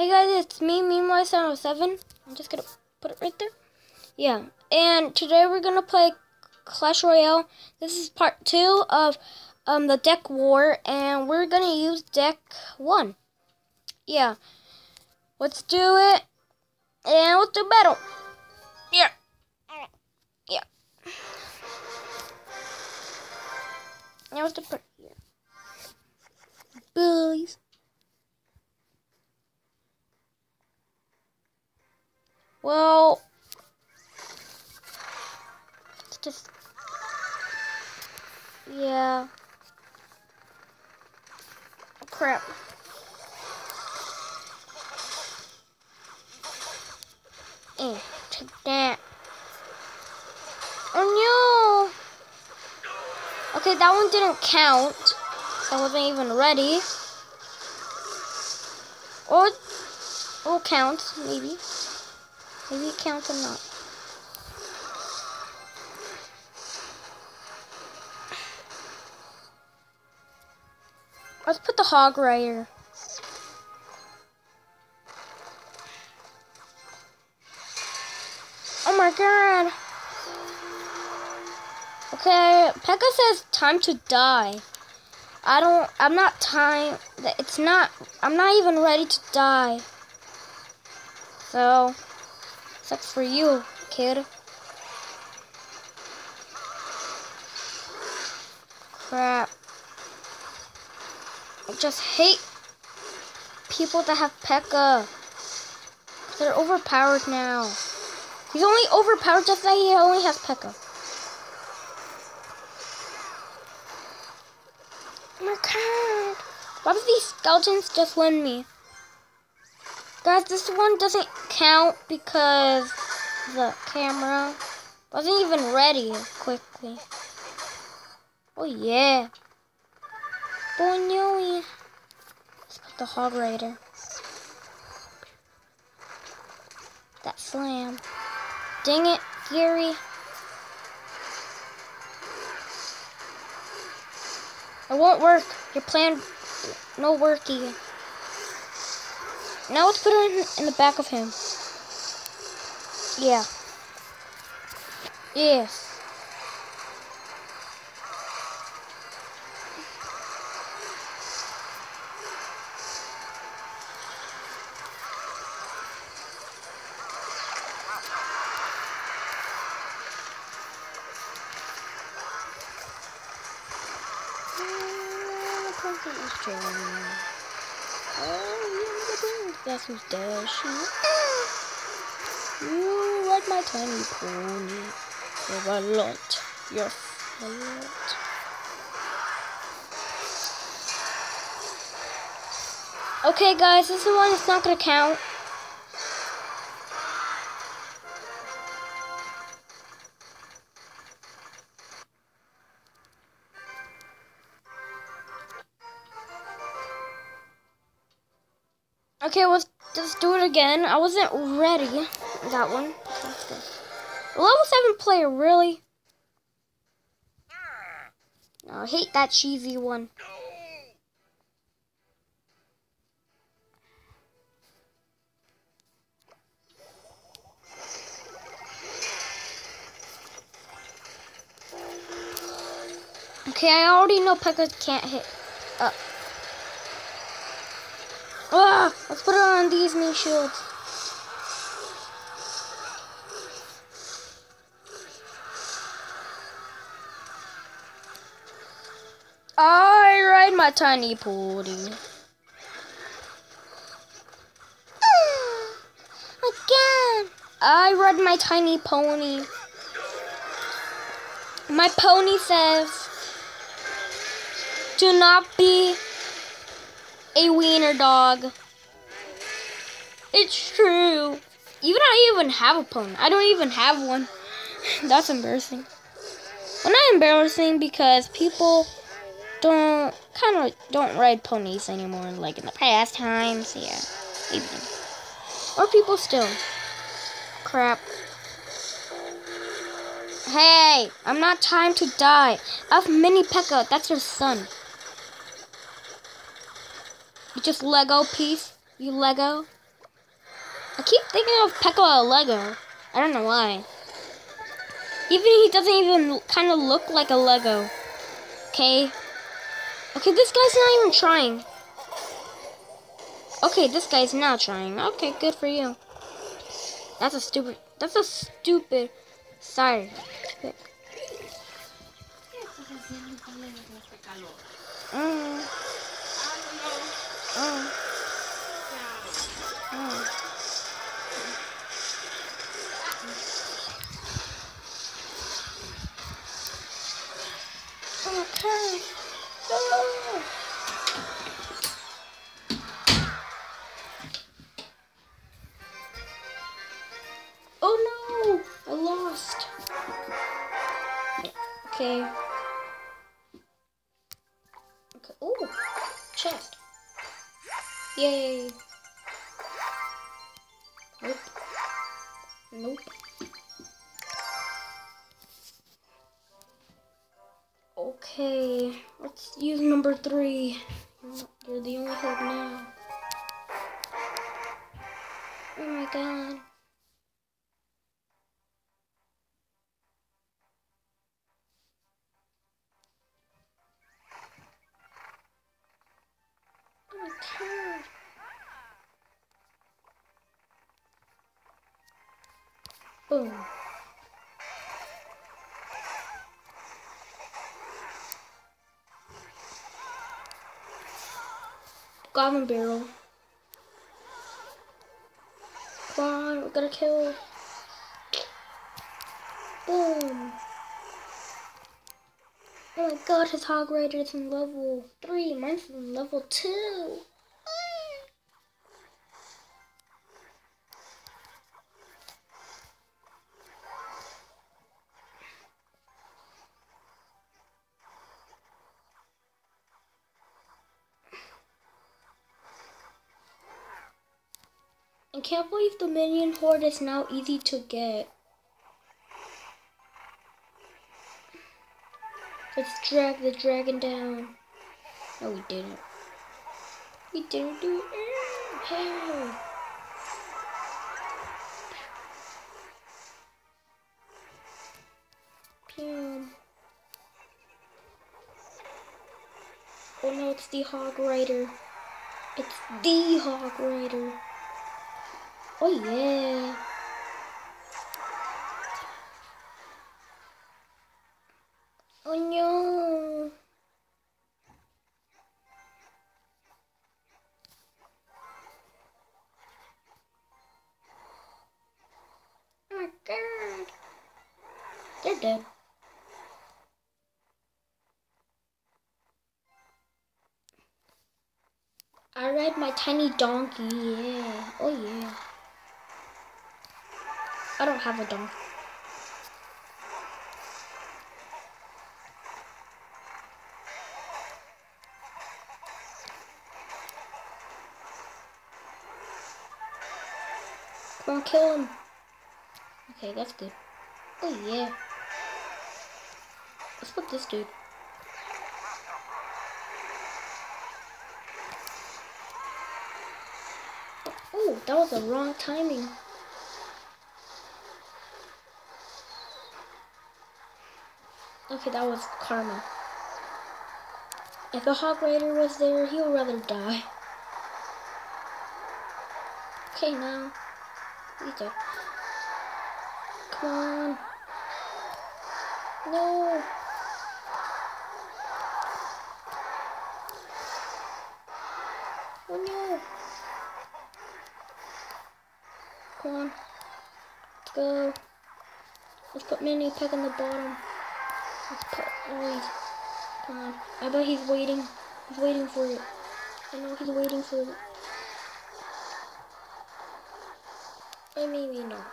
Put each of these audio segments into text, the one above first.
Hey guys, it's me, MemeLife707. I'm just gonna put it right there. Yeah, and today we're gonna play Clash Royale. This is part two of um the deck war, and we're gonna use deck one. Yeah, let's do it, and let's do battle. Yeah. Crap. Eh, take that. Oh no! Okay, that one didn't count. I wasn't even ready. Or, or count, maybe. Maybe it counts or not. Let's put the hog right here. Oh my god. Okay, Pekka says time to die. I don't, I'm not time, it's not, I'm not even ready to die. So, sucks for you, kid. Crap. I just hate people that have Pekka. They're overpowered now. He's only overpowered just that he only has Pekka. Oh my god. Why do these skeletons just win me? Guys, this one doesn't count because the camera wasn't even ready quickly. Oh yeah. Boy, Let's put the hog rider. That slam. Dang it, Gary. It won't work. Your plan, no worky. Now let's put it in, in the back of him. Yeah. Yes. Oh, Guess who's dashing? Ah. You ride my tiny pony. You're a lot. You're a lot. Okay, guys, this the one that's not gonna count. Okay, let's just do it again. I wasn't ready. That one. Level 7 player, really? I hate that cheesy one. Okay, I already know Pekka can't hit up. Ah, let's put on these new shields. I ride my tiny pony. Again. I ride my tiny pony. My pony says, do not be a wiener dog. It's true. Even I even have a pony. I don't even have one. That's embarrassing. Well, not embarrassing because people don't kind of don't ride ponies anymore like in the past times. Yeah, even or people still. Crap. Hey, I'm not time to die. I have Mini Pekka. That's your son. You just Lego piece. You Lego. I keep thinking of Pekka a Lego. I don't know why. Even he doesn't even kind of look like a Lego. Okay. Okay, this guy's not even trying. Okay, this guy's not trying. Okay, good for you. That's a stupid. That's a stupid side pick. Mm. Mm. Mm. Okay. Oh. Oh no! I lost. Okay. Yay. Nope. Nope. Okay, let's use number three. You're the only hope now. Oh my god. Boom. Goblin barrel. Come on, we gotta kill. Boom. Oh my god, his hog rider is in level 3. Mine's in level 2. I can't believe the minion horde is now easy to get. Let's drag the dragon down. No, we didn't. We didn't do it. Hey. Oh no, it's the Hog Rider. It's the Hog Rider. Oh yeah. I ride my tiny donkey, yeah. Oh yeah. I don't have a donkey. Come on, kill him. Okay, that's good. Oh yeah. Let's put this dude. That was the wrong timing. Okay, that was karma. If a Hog Rider was there, he would rather die. Okay, now. He's dead. Come on. No. Oh no. Come on. Let's go. Let's put Mini Peck on the bottom. Let's put oh, Come on. I bet he's waiting. He's waiting for it. I know he's waiting for it. Or maybe not.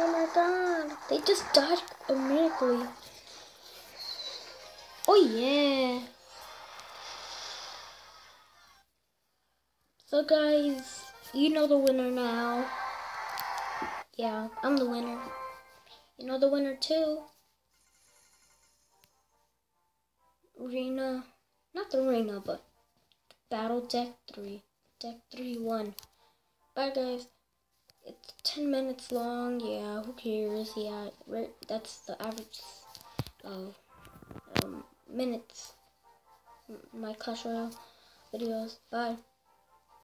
Oh my god. They just died immediately. Oh yeah. So guys, you know the winner now. Yeah, I'm the winner. You know the winner too. arena, not the arena, but battle deck three, deck three one. Bye guys. It's ten minutes long. Yeah, who cares? Yeah. That's the average of um, minutes. My Clash Royale videos. Bye.